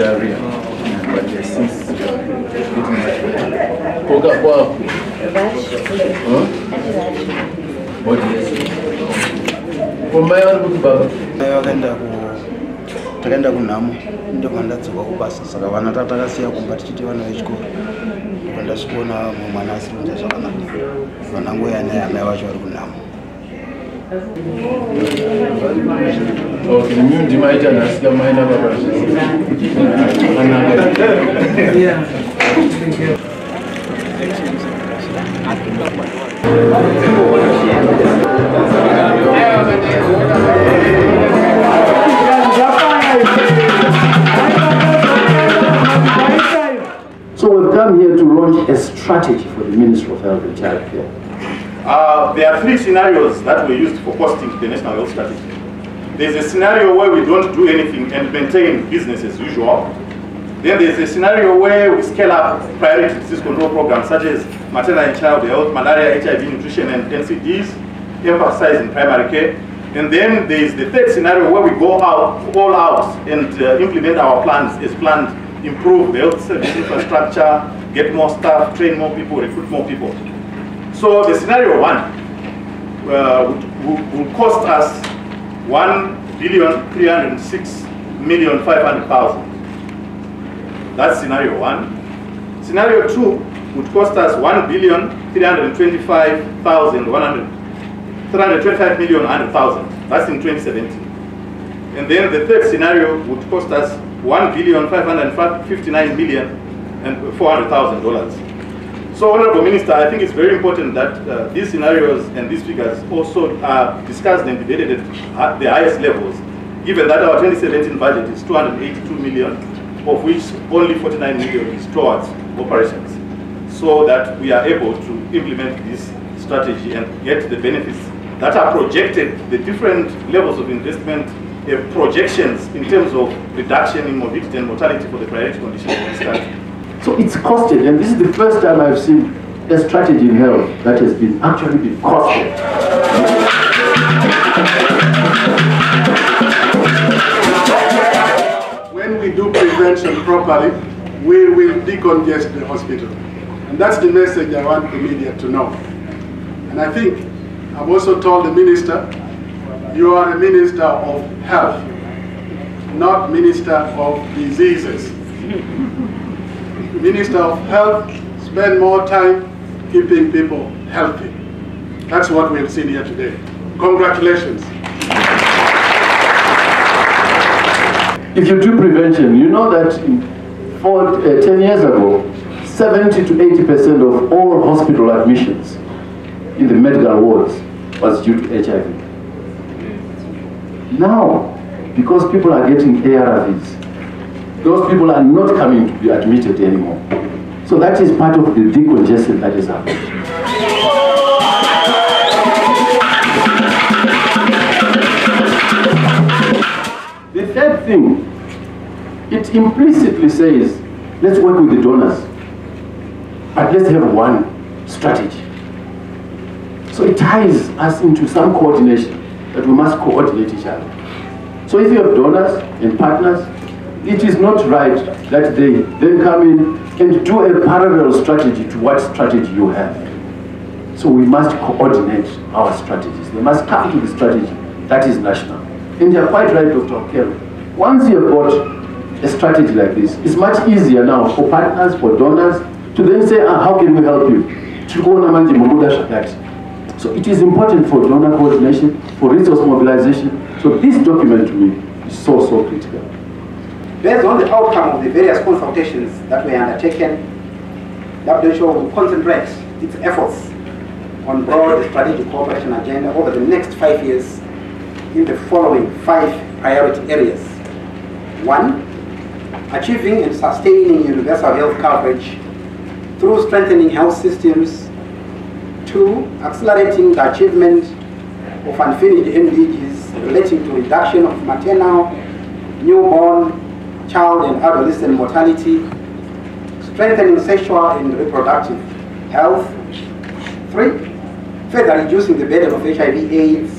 diarrhea. But yes, since getting much better. Koga kwa Huh? Body yes. Kumbai wani kuti baba. vakaenda ku takaenda kunhamo ndiko ndadzoka kubasa saka vana tatakasiya kumba tichiti vana vechikoro ndiko ndasikuona mumwe mwana asiri kuita zvakanaka vanangoya neamai vacho vari kunhamo Okay. So we've come here to launch a strategy for the Ministry of Health and Child Care. Uh, there are three scenarios that were used for costing the national health strategy. There's a scenario where we don't do anything and maintain business as usual. Then there's a scenario where we scale up priority disease control programs such as maternal and child health, malaria, HIV, nutrition, and NCDs, emphasizing primary care. And then there's the third scenario where we go out, all out, and uh, implement our plans as planned, improve the health service infrastructure, get more staff, train more people, recruit more people. So the scenario one uh, would, cost us one billion three hundred six million five hundred thousand. That's scenario one. Scenario two would cost us one billion three hundred twenty-five thousand one hundred three hundred twenty-five million hundred thousand. That's in 2017. And then the third scenario would cost us one billion five hundred fifty-nine million and four hundred thousand dollars. So, Honorable Minister, I think it's very important that uh, these scenarios and these figures also are discussed and debated at the highest levels, given that our 2017 budget is 282 million, of which only 49 million is towards operations, so that we are able to implement this strategy and get the benefits that are projected, the different levels of investment have projections in terms of reduction in morbidity and mortality for the priority conditions. So it's costed, and this is the first time I've seen a strategy in health that has been actually been costed. When we do prevention properly, we will decongest the hospital. And that's the message I want the media to know. And I think I've also told the minister, you are a minister of health, not minister of diseases. Minister of Health, spend more time keeping people healthy. That's what we have seen here today. Congratulations. If you do prevention, you know that in four, uh, 10 years ago, 70 to 80% of all hospital admissions in the medical wards was due to HIV. Now, because people are getting ARVs, those people are not coming to be admitted anymore. So that is part of the decongestion that is happening. The third thing, it implicitly says, let's work with the donors, but let's have one strategy. So it ties us into some coordination that we must coordinate each other. So if you have donors and partners, it is not right that they then come in and do a parallel strategy to what strategy you have. So we must coordinate our strategies. They must come to the strategy that is national. And you are quite right, Dr. Okello. Once you have got a strategy like this, it's much easier now for partners, for donors, to then say, ah, how can we help you? So it is important for donor coordination, for resource mobilization. So this document to me is so, so critical. Based on the outcome of the various consultations that were undertaken, WHO will concentrate its efforts on broad strategic cooperation agenda over the next five years in the following five priority areas. One, achieving and sustaining universal health coverage through strengthening health systems. Two, accelerating the achievement of unfinished MDGs relating to reduction of maternal, newborn, child and adolescent mortality, strengthening sexual and reproductive health. Three, further reducing the burden of HIV, AIDS,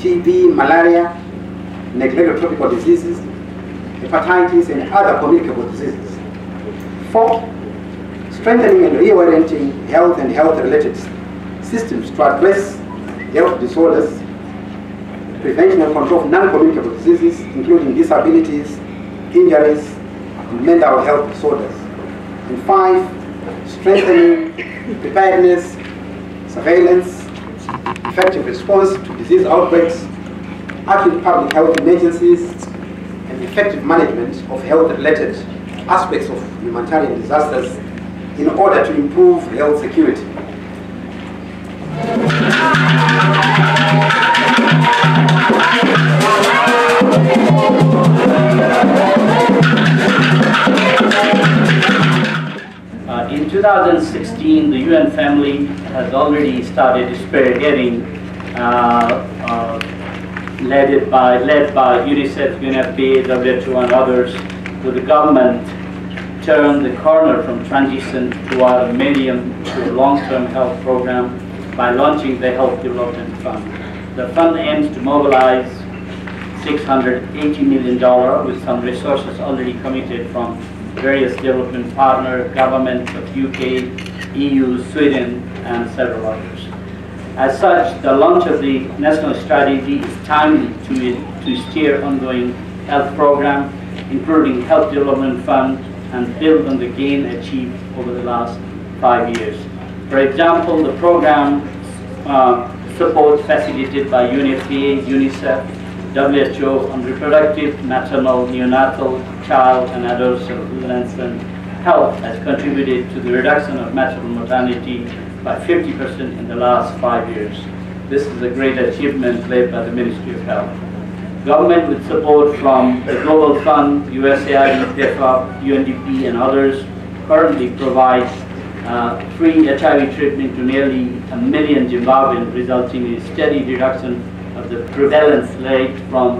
TB, malaria, neglected tropical diseases, hepatitis, and other communicable diseases. Four, strengthening and reorienting health and health-related systems to address health disorders, prevention and control of non-communicable diseases, including disabilities, injuries, and mental health disorders. And five, strengthening preparedness, surveillance, effective response to disease outbreaks, acute public health emergencies, and effective management of health-related aspects of humanitarian disasters in order to improve health security. Uh, in 2016, the UN family has already started spearheading, uh, uh, led by led by UNICEF, UNFPA, WHO, and others, with the government turn the corner from transition toward a medium to long-term health program by launching the Health Development Fund. The fund aims to mobilize $680 million with some resources already committed from various development partner governments of UK, EU, Sweden, and several others. As such, the launch of the national strategy is timely to, to steer ongoing health program, including health development fund, and build on the gain achieved over the last five years. For example, the program uh, support facilitated by UNFPA, UNICEF, WHO on reproductive, maternal, neonatal, child and adolescent health has contributed to the reduction of maternal mortality by 50% in the last five years. This is a great achievement led by the Ministry of Health. Government with support from the Global Fund, USAID, PEPFAR, UNDP and others currently provides uh, free HIV treatment to nearly a million Zimbabweans, resulting in a steady reduction the prevalence rate from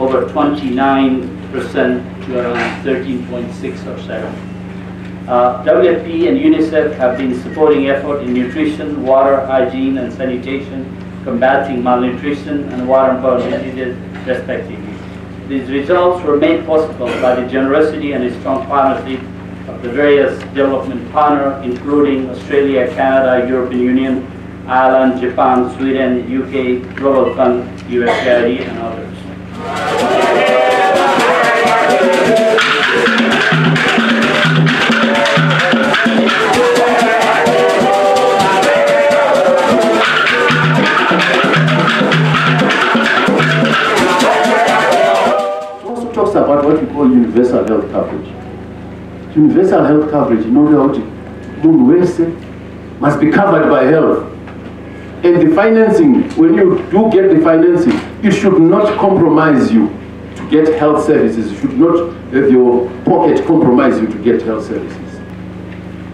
over 29% to around 13.6 or 7. Uh, WFP and UNICEF have been supporting effort in nutrition, water, hygiene and sanitation, combating malnutrition and water-borne diseases respectively. These results were made possible by the generosity and strong partnership of the various development partners, including Australia, Canada, European Union, Ireland, Japan, Sweden, UK, Global Fund, USAID, and others. Also talks about what we call universal health coverage. Universal health coverage, you in order to must be covered by health. And the financing, when you do get the financing, it should not compromise you to get health services. It should not have your pocket compromise you to get health services.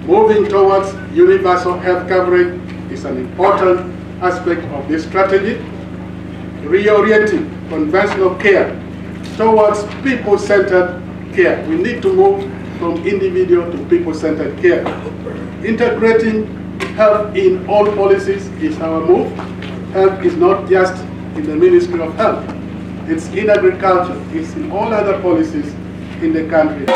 Moving towards universal health coverage is an important aspect of this strategy. Reorienting conventional care towards people-centered care. We need to move from individual to people-centered care. Integrating health in all policies is our move. Health is not just in the Ministry of Health. It's in agriculture, it's in all other policies in the country.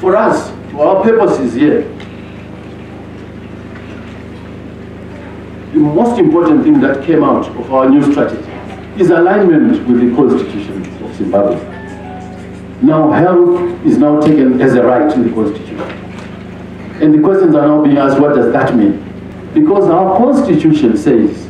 For us, our purpose is here. Most important thing that came out of our new strategy is alignment with the constitution of Zimbabwe. Now health is now taken as a right in the constitution. And the questions are now being asked, what does that mean? Because our constitution says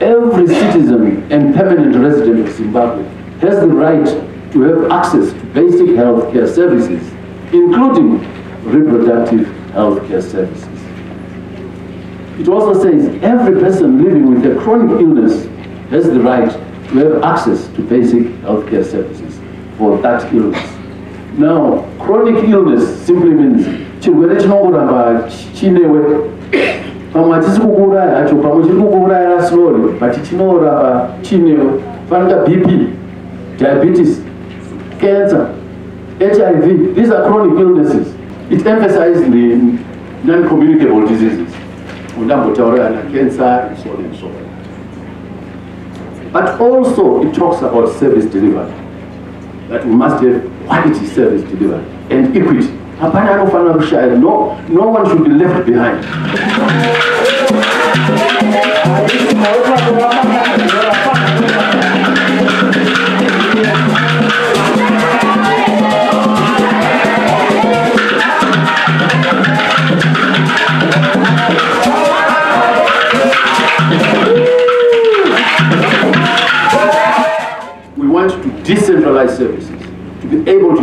every citizen and permanent resident of Zimbabwe has the right to have access to basic health care services, including reproductive health care services. It also says every person living with a chronic illness has the right to have access to basic health care services for that illness. Now, chronic illness simply means chirwere chinongoramba chinewe. Pamwe hachisi kukuuraya hacho pamwe chiri kukuuraya slowly but chinewe. Fanika bp diabetes cancer hiv these are chronic illnesses. It emphasizes the non-communicable diseases undambotaurana cancer and so on and so on. But also it talks about service delivery that we must have quality service delivery and equity. No, no one should be left behind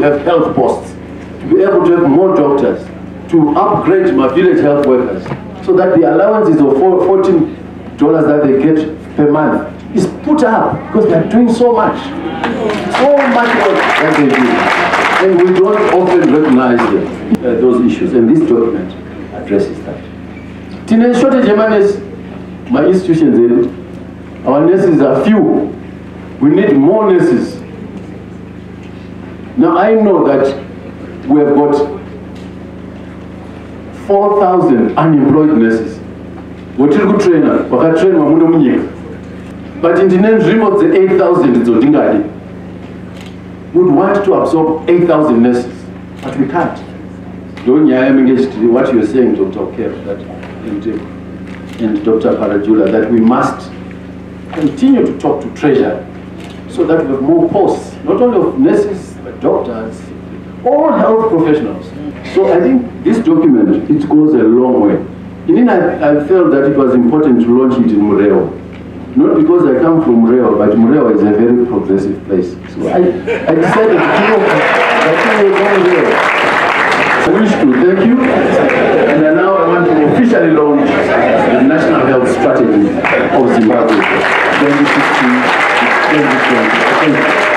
have health posts, to be able to have more doctors, to upgrade my village health workers, so that the allowances of $14 that they get per month is put up because they are doing so much. So much work that they do. And we don't often recognize them, uh, those issues, and this document addresses that. Tine shortage yemanesi, my institutions, our nurses are few. We need more nurses. Now I know that we have got 4,000 unemployed nurses. Votiri kutraina, vakatrainwa muno munyika. But ndine nzvimbo dze-8,000 idzo ndingadi. Would want to absorb 8,000 nurses, but we can't. Ndonyaya mingechiti what you're saying, Dr. Oker, that and, uh, and Dr. Parajuli, that we must continue to talk to Treasury so that we have more posts, not only of nurses, doctors, all health professionals. So I think this document, it goes a long way. Indeed, I, I felt that it was important to launch it in Murewa. Not because I come from Murewa, but Murewa is a very progressive place. So I, I decided to go Murewa. I wish to thank you, and now I want to officially launch the National Health Strategy of Zimbabwe 2016 2020. Thank you.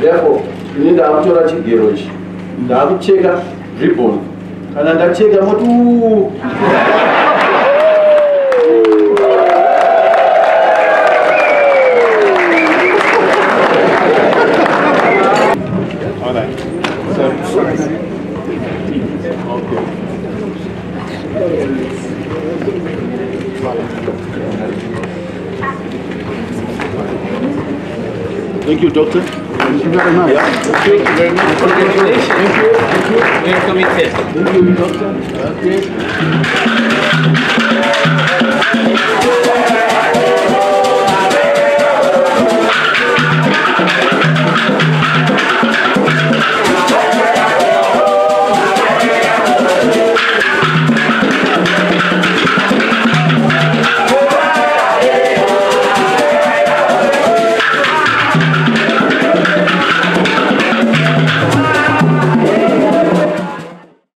therefore ini ndakutora chigero ichi. Ndakucheka ribbon kana ndacheka moti Thank you, doctor. Thank you very much. Thank you very much. Congratulations. Thank you. Thank you. We're committed. Thank you, doctor. Okay.